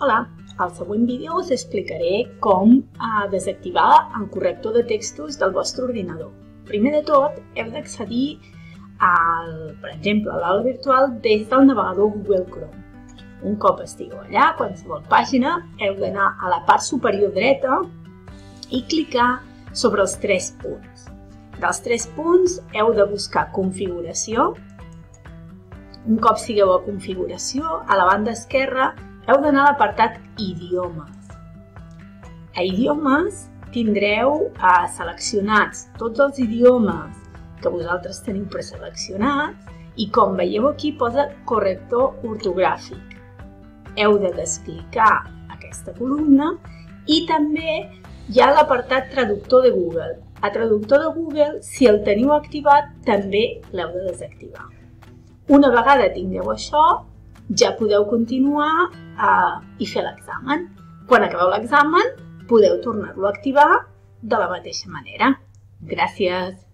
Al següent vídeo us explicaré com eh, desactivar el corrector de textos del vostre ordinador. Primer de tot, heu d'accedir, per exemple, a l'aula virtual des del navegador Google Chrome. Un cop estigueu allà, a qualsevol pàgina, heu d'anar a la part superior dreta i clicar sobre els tres punts. Dels tres punts heu de buscar configuració. Un cop sigueu a configuració, a la banda esquerra heu d'anar a l'apartat Idiomes. A Idiomes tindreu eh, seleccionats tots els idiomes que vosaltres teniu preseleccionats i com veieu aquí posa corrector ortogràfic. Heu de desclicar aquesta columna i també hi ha l'apartat traductor de Google. A traductor de Google, si el teniu activat, també l'heu de desactivar. Una vegada tingueu això, ja podeu continuar uh, i fer l'examen. Quan acabeu l'examen, podeu tornar-lo a activar de la mateixa manera. Gràcies!